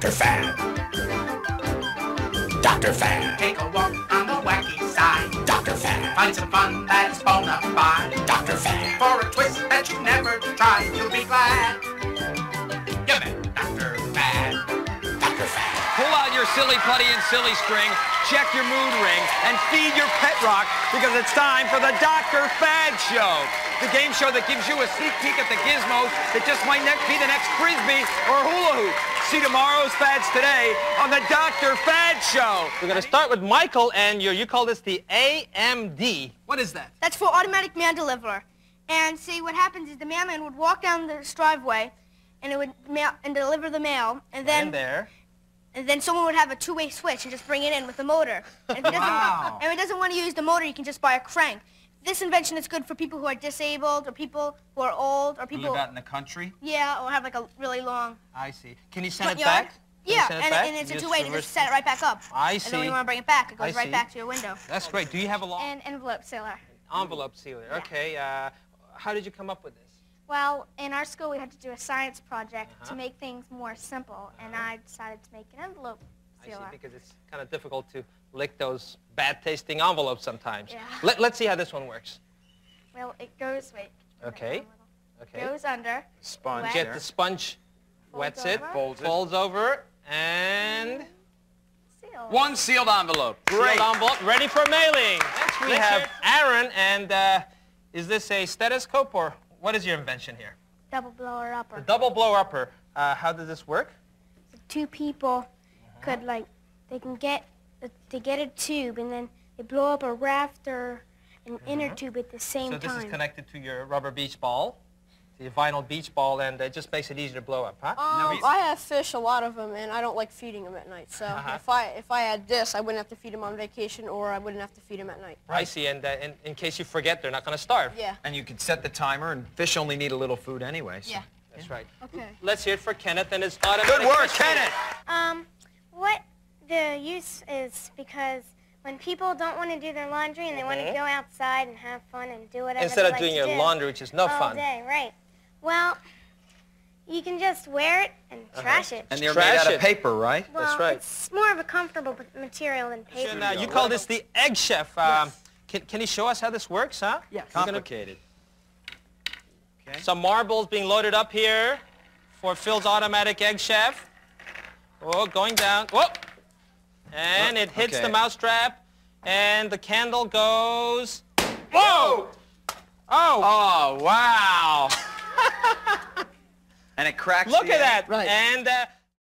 Dr. Fad. Dr. Fad. Take a walk on the wacky side. Dr. Fad. Find some fun that's bona fide. Dr. Fad. For a twist that you never tried, you'll be silly putty and silly string, check your mood ring, and feed your pet rock because it's time for the Dr. Fad Show. The game show that gives you a sneak peek at the gizmos that just might ne- be the next frisbee or hula hoop. See tomorrow's fads today on the Dr. Fad Show. We're going to start with Michael, and you you call this the AMD. What is that? That's for automatic mail deliverer. And see, what happens is the mailman would walk down the driveway, and it would mail and deliver the mail, and then in there. And then someone would have a two-way switch and just bring it in with the motor. And if, he doesn't, Wow. and if he doesn't want to use the motor, you can just buy a crank. This invention is good for people who are disabled, or people who are old, or people Live out in the country? yeah, or have like a really long I see. Can you send it yard. back? Yeah, send it and, back? and it's You a two-way. You reverse- just set it right back up. I see. And then when you want to bring it back, it goes right back to your window. That's great. Do you have a long An envelope sealer. envelope sealer? Okay. Uh, how did you come up with this? Well, in our school, we had to do a science project Uh-huh. to make things more simple, and I decided to make an envelope I see, because it's kind of difficult to lick those bad-tasting envelopes sometimes. Yeah. Let, let's see how this one works. Well, it goes, wait. Okay. Okay. Goes under. Sponge Wet. Get the sponge, wets it, over. Folds it. folds over, and Seal. One sealed envelope. sealed envelope, ready for mailing. Next we Richard. have Aaron, and uh, is this a stethoscope or what is your invention here? Double blower upper. The double blow upper. Uh, how does this work? Two people could like, they can get, they get a tube, and then they blow up a raft or an inner tube at the same time. so this time. is connected to your rubber beach ball, the vinyl beach ball, and it just makes it easier to blow up, huh? Um, I have fish, a lot of them, and I don't like feeding them at night. So Uh-huh. if I if I had this, I wouldn't have to feed them on vacation, or I wouldn't have to feed them at night. I see, and uh, in, in case you forget, they're not going to starve. Yeah. And you could set the timer, and fish only need a little food anyway. so- Yeah. That's right. Okay. Let's hear it for Kenneth and his automatic. Good work, fish Kenneth. Um, what the use is because when people don't want to do their laundry and they want to go outside and have fun and do whatever Instead they of like doing to your do laundry, which is no all fun. day, right? Well, you can just wear it and trash it. And they're Trash made out it. of paper, right? well, right. it's more of a comfortable material than paper. And, uh, you call this the egg chef. Um, can, can you show us how this works, huh? Yes. Complicated. Okay. Some marbles being loaded up here for Phil's automatic egg chef. Oh, going down. Whoa! And it hits okay. the mousetrap, and the candle goes. Whoa! Oh! Oh, wow. And it cracks Look the at egg. that! Right. And uh,